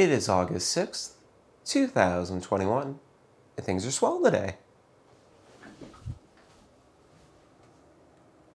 It is August 6th, 2021, and things are swell today.